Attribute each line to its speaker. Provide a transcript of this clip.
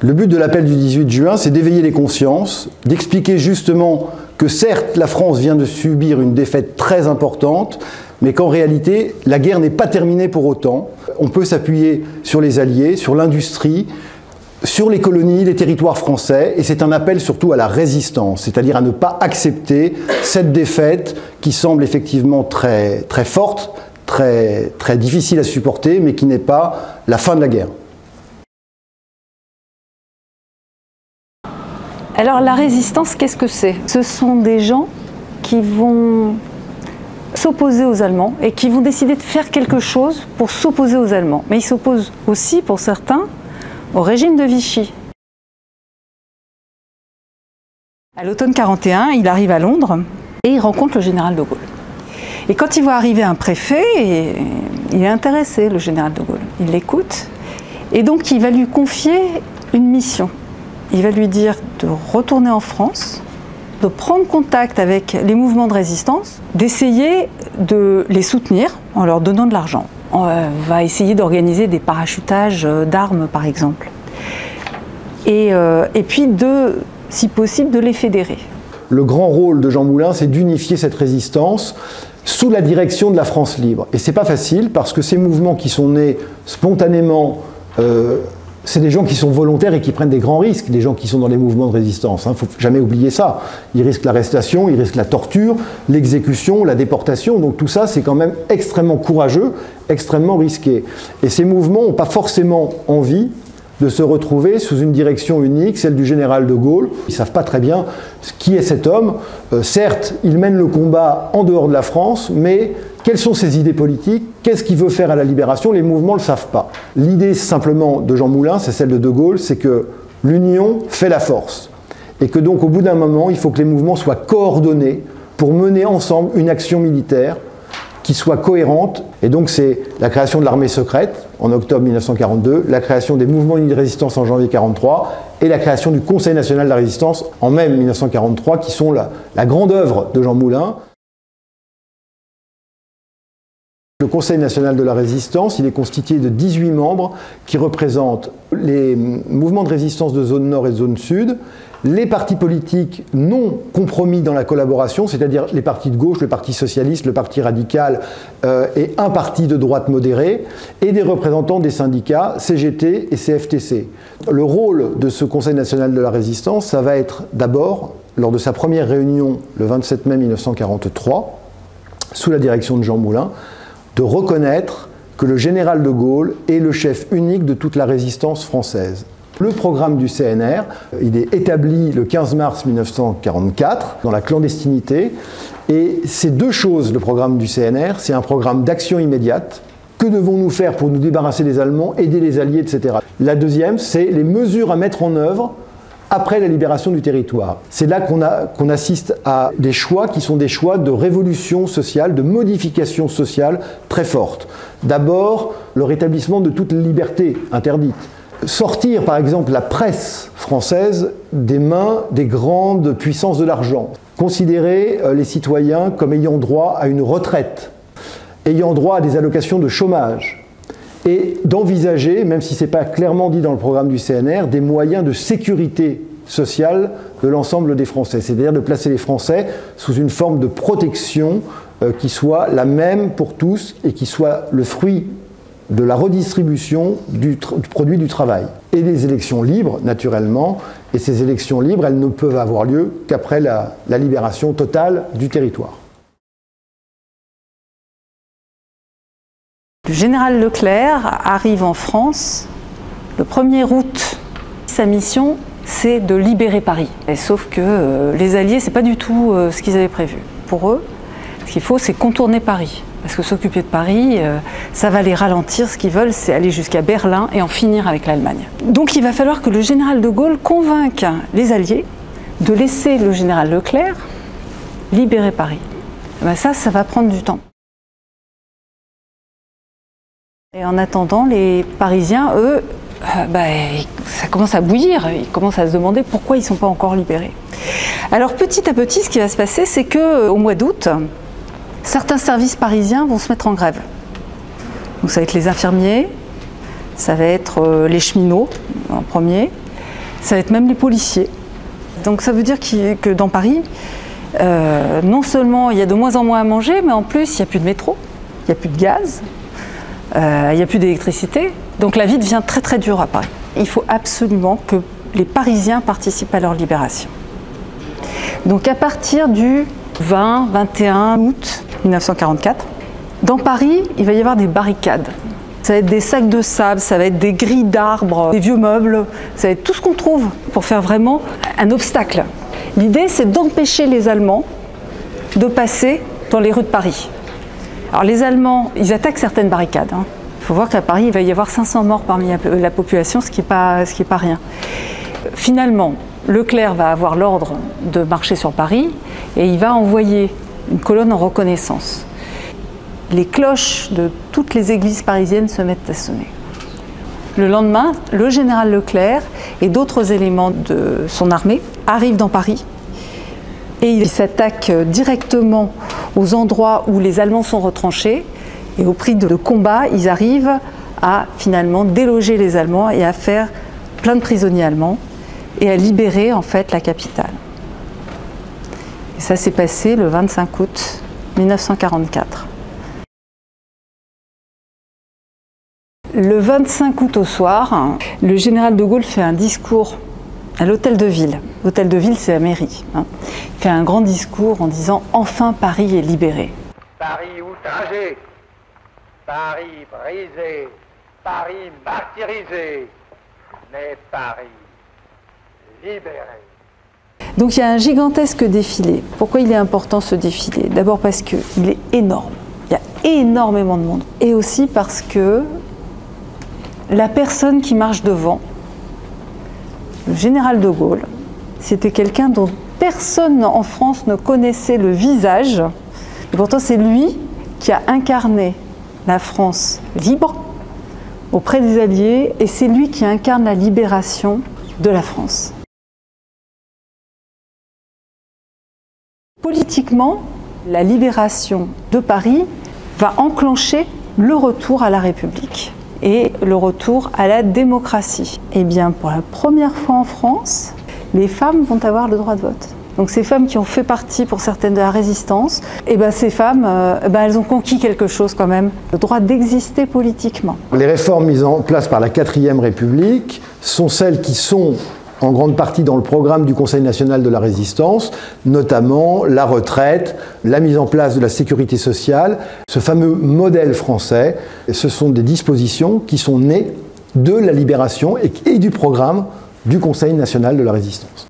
Speaker 1: Le but de l'appel du 18 juin, c'est d'éveiller les consciences, d'expliquer justement que certes la France vient de subir une défaite très importante, mais qu'en réalité la guerre n'est pas terminée pour autant. On peut s'appuyer sur les alliés, sur l'industrie, sur les colonies, les territoires français, et c'est un appel surtout à la résistance, c'est-à-dire à ne pas accepter cette défaite qui semble effectivement très, très forte, très, très difficile à supporter, mais qui n'est pas la fin de la guerre.
Speaker 2: Alors la résistance, qu'est-ce que c'est? Ce sont des gens qui vont s'opposer aux Allemands et qui vont décider de faire quelque chose pour s'opposer aux Allemands. Mais ils s'opposent aussi, pour certains, au régime de Vichy. À l'automne 41, il arrive à Londres et il rencontre le général de Gaulle. Et quand il voit arriver un préfet, il est intéressé, le général de Gaulle. Il l'écoute et donc il va lui confier une mission il va lui dire de retourner en France, de prendre contact avec les mouvements de résistance, d'essayer de les soutenir en leur donnant de l'argent. On euh, va essayer d'organiser des parachutages euh, d'armes, par exemple. Et, euh, et puis, de, si possible, de les fédérer.
Speaker 1: Le grand rôle de Jean Moulin, c'est d'unifier cette résistance sous la direction de la France libre. Et c'est pas facile parce que ces mouvements qui sont nés spontanément c'est des gens qui sont volontaires et qui prennent des grands risques, des gens qui sont dans les mouvements de résistance. Il hein. ne faut jamais oublier ça. Ils risquent l'arrestation, ils risquent la torture, l'exécution, la déportation. Donc tout ça, c'est quand même extrêmement courageux, extrêmement risqué. Et ces mouvements n'ont pas forcément envie de se retrouver sous une direction unique, celle du général de Gaulle. Ils ne savent pas très bien qui est cet homme. Euh, certes, il mène le combat en dehors de la France, mais quelles sont ses idées politiques? Qu'est-ce qu'il veut faire à la libération? Les mouvements ne le savent pas. L'idée simplement de Jean Moulin, c'est celle de De Gaulle, c'est que l'union fait la force. Et que donc au bout d'un moment, il faut que les mouvements soient coordonnés pour mener ensemble une action militaire qui soit cohérente. Et donc c'est la création de l'armée secrète en octobre 1942, la création des mouvements de résistance en janvier 1943 et la création du Conseil national de la résistance en mai 1943 qui sont la grande œuvre de Jean Moulin. Le Conseil national de la résistance, il est constitué de 18 membres qui représentent les mouvements de résistance de zone nord et zone sud, les partis politiques non compromis dans la collaboration, c'est-à-dire les partis de gauche, le Parti socialiste, le Parti radical euh, et un parti de droite modéré, et des représentants des syndicats CGT et CFTC. Le rôle de ce Conseil national de la résistance, ça va être d'abord, lors de sa première réunion le 27 mai 1943, sous la direction de Jean Moulin, de reconnaître que le général de Gaulle est le chef unique de toute la résistance française. Le programme du CNR, il est établi le 15 mars 1944 dans la clandestinité. Et ces deux choses, le programme du CNR, c'est un programme d'action immédiate. Que devons-nous faire pour nous débarrasser des Allemands, aider les Alliés, etc. La deuxième, c'est les mesures à mettre en œuvre après la libération du territoire. C'est là qu'on assiste à des choix qui sont des choix de révolution sociale, de modification sociale très forte. D'abord, le rétablissement de toute liberté interdite. Sortir, par exemple, la presse française des mains des grandes puissances de l'argent. Considérer euh, les citoyens comme ayant droit à une retraite, ayant droit à des allocations de chômage, et d'envisager, même si ce n'est pas clairement dit dans le programme du CNR, des moyens de sécurité sociale de l'ensemble des Français, c'est-à-dire de placer les Français sous une forme de protection euh, qui soit la même pour tous et qui soit le fruit de la redistribution du, produit du travail. Et des élections libres, naturellement, et ces élections libres, elles ne peuvent avoir lieu qu'après la libération totale du territoire.
Speaker 2: Le général Leclerc arrive en France le 1er août. Sa mission, c'est de libérer Paris. sauf que euh, les Alliés, c'est pas du tout euh, ce qu'ils avaient prévu. Pour eux, ce qu'il faut, c'est contourner Paris. Parce que s'occuper de Paris, euh, ça va les ralentir. Ce qu'ils veulent, c'est aller jusqu'à Berlin et en finir avec l'Allemagne. Donc il va falloir que le général de Gaulle convainque les Alliés de laisser le général Leclerc libérer Paris. Eh ben ça, ça va prendre du temps. Et en attendant, les Parisiens, eux, euh, bah, ça commence à bouillir. Ils commencent à se demander pourquoi ils ne sont pas encore libérés. Alors petit à petit, ce qui va se passer, c'est que euh, au mois d'août, certains services parisiens vont se mettre en grève. Donc ça va être les infirmiers, ça va être euh, les cheminots en premier, ça va être même les policiers. Donc ça veut dire que dans Paris, non seulement il y a de moins en moins à manger, mais en plus il n'y a plus de métro, il n'y a plus de gaz, euh, il n'y a plus d'électricité. Donc la vie devient très très dure à Paris. Il faut absolument que les Parisiens participent à leur libération. Donc à partir du 20-21 août 1944, dans Paris, il va y avoir des barricades. Ça va être des sacs de sable, ça va être des grilles d'arbres, des vieux meubles, ça va être tout ce qu'on trouve pour faire vraiment un obstacle. L'idée, c'est d'empêcher les Allemands de passer dans les rues de Paris. Alors les Allemands, ils attaquent certaines barricades. Hein. Il faut voir qu'à Paris, il va y avoir 500 morts parmi la population, ce qui n'est pas, pas rien. Finalement, Leclerc va avoir l'ordre de marcher sur Paris et il va envoyer une colonne en reconnaissance. Les cloches de toutes les églises parisiennes se mettent à sonner. Le lendemain, le général Leclerc et d'autres éléments de son armée arrivent dans Paris et ils s'attaquent directement aux endroits où les Allemands sont retranchés et au prix de combat, ils arrivent à finalement déloger les Allemands et à faire plein de prisonniers allemands et à libérer en fait la capitale. Et ça s'est passé le 25 août 1944. Le 25 août au soir, le général de Gaulle fait un discours à l'hôtel de ville. L'hôtel de ville, c'est la mairie. Hein. Il fait un grand discours en disant Enfin Paris est libéré.
Speaker 3: Paris outragé, Paris brisé, Paris martyrisé, mais Paris libéré.
Speaker 2: Donc il y a un gigantesque défilé. Pourquoi il est important ce défilé? D'abord parce qu'il est énorme. Il y a énormément de monde. Et aussi parce que la personne qui marche devant, le général de Gaulle, c'était quelqu'un dont personne en France ne connaissait le visage. Et pourtant, c'est lui qui a incarné la France libre auprès des Alliés et c'est lui qui incarne la libération de la France. Politiquement, la libération de Paris va enclencher le retour à la République et le retour à la démocratie. Eh bien, pour la première fois en France, les femmes vont avoir le droit de vote. Donc ces femmes qui ont fait partie pour certaines de la résistance, eh ben ces femmes, euh, ben elles ont conquis quelque chose quand même, le droit d'exister politiquement.
Speaker 1: Les réformes mises en place par la 4ème République sont celles qui sont en grande partie dans le programme du Conseil national de la résistance, notamment la retraite, la mise en place de la sécurité sociale, ce fameux modèle français. Ce sont des dispositions qui sont nées de la libération et du programme du Conseil national de la résistance.